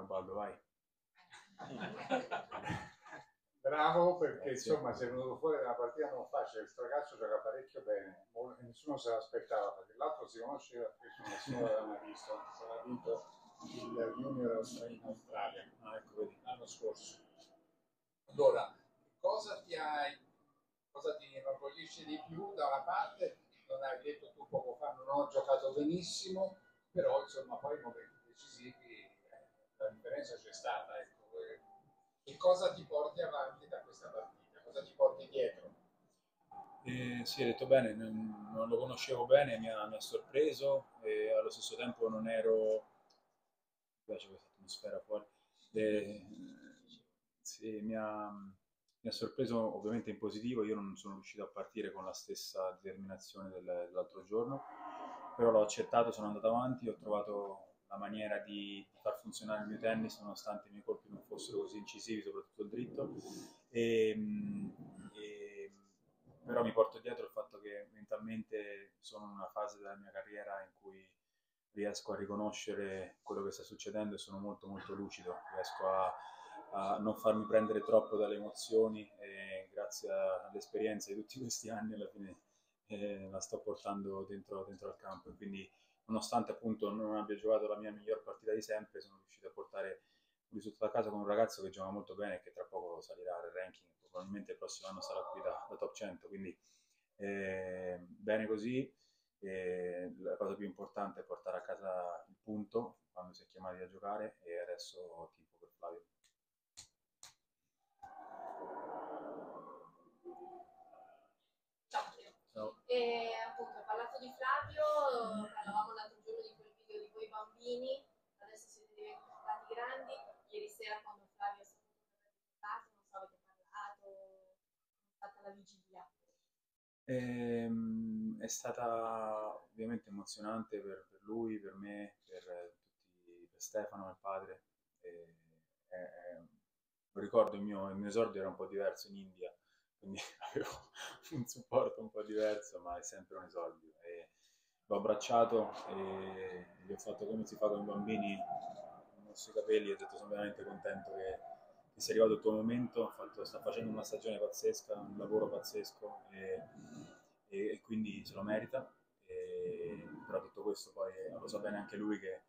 Baldo, vai. Bravo perché Grazie. insomma sei venuto fuori da una partita non facile, il ragazzo gioca parecchio bene, nessuno se l'aspettava perché l'altro si conosceva perché nessuno l'aveva mai visto, se l'ha vinto il Junior in Australia Ah, ecco, vedi. l'anno scorso. Allora, cosa ti hai, cosa ti inorgoglisce di più da una parte? Non hai detto tu poco fa, non ho giocato benissimo, però insomma poi nei momenti decisivi differenza c'è stata. Ecco. Eh, Che cosa ti porti avanti da questa partita? Cosa ti porti dietro? Eh, sì, hai detto bene, non, non lo conoscevo bene, mi ha, mi ha sorpreso e allo stesso tempo non ero... Mi piace questa atmosfera fuori. Eh, sì, mi ha, mi ha sorpreso ovviamente in positivo, io non sono riuscito a partire con la stessa determinazione del- dell'altro giorno, però l'ho accettato, sono andato avanti, ho trovato la maniera di far funzionare il mio tennis nonostante i miei colpi non fossero così incisivi, soprattutto il dritto. E, e- però mi porto dietro il fatto che mentalmente sono in una fase della mia carriera in cui riesco a riconoscere quello che sta succedendo e sono molto molto lucido, riesco a, a non farmi prendere troppo dalle emozioni e grazie all'esperienza di tutti questi anni alla fine eh, la sto portando dentro, dentro al campo quindi nonostante appunto non abbia giocato la mia miglior partita di sempre sono riuscito a portare un risultato a casa con un ragazzo che gioca molto bene e che tra poco salirà al ranking probabilmente il prossimo anno sarà qui da, da top 100 quindi eh, bene così. E la cosa più importante è portare a casa il punto quando si è chiamati a giocare e adesso tifo per Flavio Ciao Matteo. Ciao. E appunto hai parlato di Flavio, parlavamo l'altro giorno di quel video di voi bambini, adesso siete diventati grandi, ieri sera quando Flavio è stato ricordato, non so, avete parlato, come è stata la vigilia. Ehm, è stata ovviamente emozionante per, per lui, per me, per eh, tutti, per Stefano, il padre. E- è- ricordo, il mio, il mio esordio era un po' diverso in India, quindi avevo un supporto un po' diverso, ma è sempre un esordio. E l'ho abbracciato e gli ho fatto come si fa con i bambini, ho mosso i capelli e ho detto sono veramente contento che, che sia arrivato il tuo momento, fatto- sta facendo una stagione pazzesca, un lavoro pazzesco e, e- e quindi se lo merita. E- però tutto questo poi lo sa bene anche lui che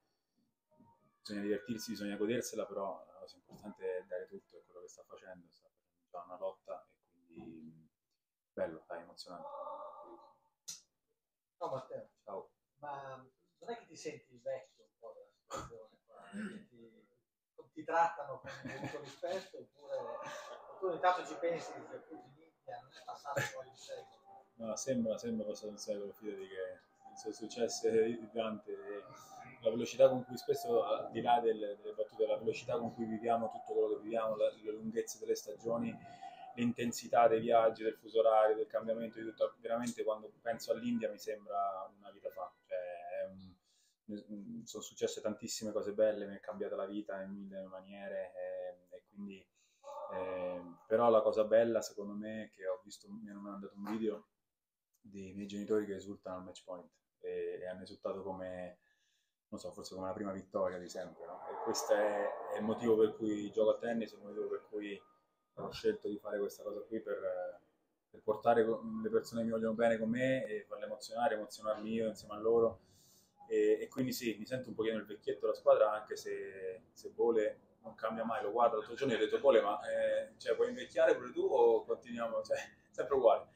bisogna divertirsi, bisogna godersela, però la cosa importante è dare tutto, è quello che sta facendo, sta facendo già una lotta e quindi bello, dai, emozionante. Ciao Matteo, Ciao. ma non è che ti senti vecchio un po' della situazione Ti, trattano con dovuto rispetto oppure tu ogni ci pensi e dici appunto in India non è passato poi il secolo? No, sembra, sembra passato un secolo, fidati che sono successe e La velocità con cui spesso, al di là delle, delle battute, la velocità con cui viviamo tutto quello che viviamo, la- le lunghezze delle stagioni, l'intensità dei viaggi, del fuso orario, del cambiamento di tutto, veramente quando penso all'India mi sembra una vita fa. Cioè, un- sono successe tantissime cose belle, mi è cambiata la vita in mille maniere e, e quindi eh, però la cosa bella secondo me è che ho visto, mi hanno mandato un video dei miei genitori che esultano al match point e, e hanno esultato come, non so, forse come la prima vittoria di sempre, no? E questo è, è il motivo per cui gioco a tennis, è il motivo per cui ho scelto di fare questa cosa qui per, per portare le persone che mi vogliono bene con me e farle emozionare, emozionarmi io insieme a loro. E, e quindi sì, mi sento un pochino il vecchietto della squadra, anche se, se Bole non cambia mai, lo guardo l'altro giorno e ho detto Bole, ma eh, cioè, puoi invecchiare pure tu o continuiamo? Cioè, sempre uguale.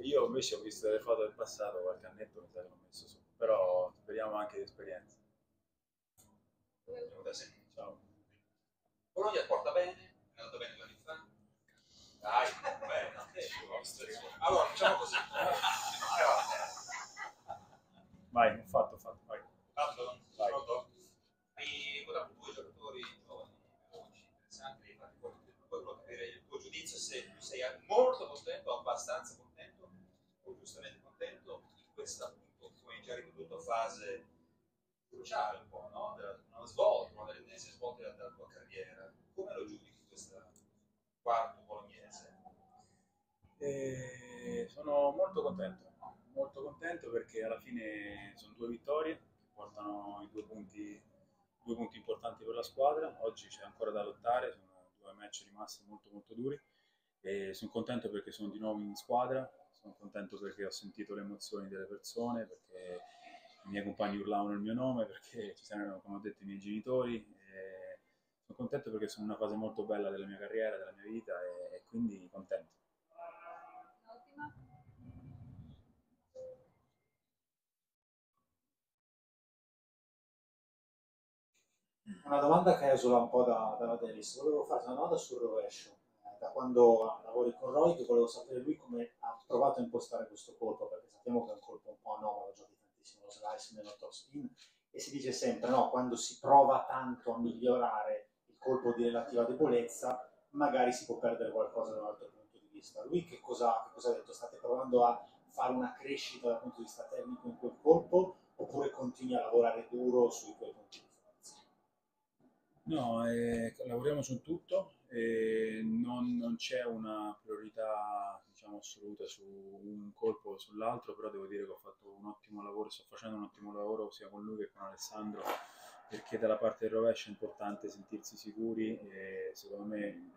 Io invece ho visto delle foto del passato, qualche annetto mi sa che l'ho messo su, però speriamo anche di esperienza. Ciao. Bologna porta bene, è andato bene l'anno fa. Dai, bene, allora facciamo così. Vai, ho fatto, ho fatto, vai. Tanto, Vai. pronto? Hai incontrato due giocatori giovani, veloci, interessanti, infatti poi volevo capire il tuo giudizio se tu sei molto contento, abbastanza contento, o giustamente contento in questa appunto, come hai già ripetuto, fase cruciale un po', no? Una svolta, una delle ennesime svolte della, della tua carriera. Come lo giudichi questa quarto bolognese? E sono molto contento, molto contento perché alla fine sono due vittorie che portano i due punti due punti importanti per la squadra, oggi c'è ancora da lottare, sono due match rimasti molto molto duri e sono contento perché sono di nuovo in squadra, sono contento perché ho sentito le emozioni delle persone, perché i miei compagni urlavano il mio nome, perché ci saranno, come ho detto, i miei genitori. sono contento perché sono in una fase molto bella della mia carriera, della mia vita e, e quindi contento. Una domanda che esula un po' da, dalla Davis. Volevo farti una domanda sul rovescio. Eh, da quando lavori con Roy, volevo sapere lui come ha provato a impostare questo colpo, perché sappiamo che è un colpo un po' anomalo, giochi tantissimo lo slice, meno top spin, e si dice sempre, no, quando si prova tanto a migliorare il colpo di relativa debolezza, magari si può perdere qualcosa da un altro punto di vista. Lui che cosa, che cosa ha detto? State provando a fare una crescita dal punto di vista tecnico in quel colpo oppure continui a lavorare duro sui tuoi punti No, eh, lavoriamo su tutto, eh, non, non, c'è una priorità diciamo, assoluta su un colpo o sull'altro, però devo dire che ho fatto un ottimo lavoro, sto facendo un ottimo lavoro sia con lui che con Alessandro, perché dalla parte del rovescio è importante sentirsi sicuri e secondo me il,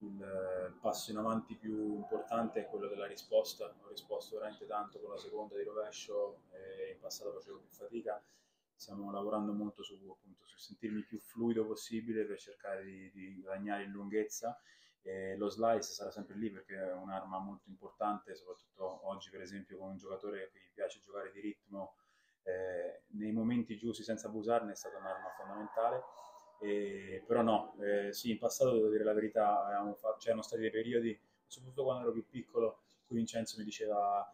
il passo in avanti più importante è quello della risposta, ho risposto veramente tanto con la seconda di rovescio, e in passato facevo più fatica stiamo lavorando molto su, appunto, su sentirmi più fluido possibile per cercare di, di guadagnare in lunghezza. E lo slice sarà sempre lì perché è un'arma molto importante, soprattutto oggi per esempio con un giocatore che piace giocare di ritmo, eh, nei momenti giusti senza abusarne è stata un'arma fondamentale. E, però no, eh, sì, in passato devo dire la verità, fatto, c'erano stati dei periodi, soprattutto quando ero più piccolo, in cui Vincenzo mi diceva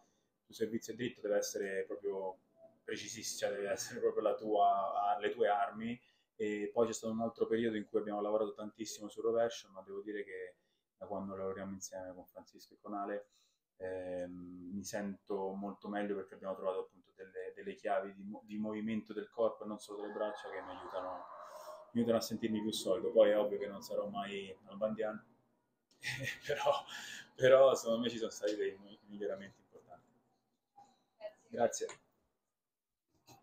tu servizio dritto deve essere proprio precisissima, cioè deve essere proprio la tua, le tue armi. E poi c'è stato un altro periodo in cui abbiamo lavorato tantissimo sul rovescio, ma devo dire che da quando lavoriamo insieme con Francisco e con Ale ehm, mi sento molto meglio perché abbiamo trovato appunto delle, delle chiavi di, di, movimento del corpo e non solo delle braccia che mi aiutano, mi aiutano a sentirmi più solido. Poi è ovvio che non sarò mai al bandiano, però, però secondo me ci sono stati dei miglioramenti importanti. Grazie.